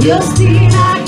Dios tiene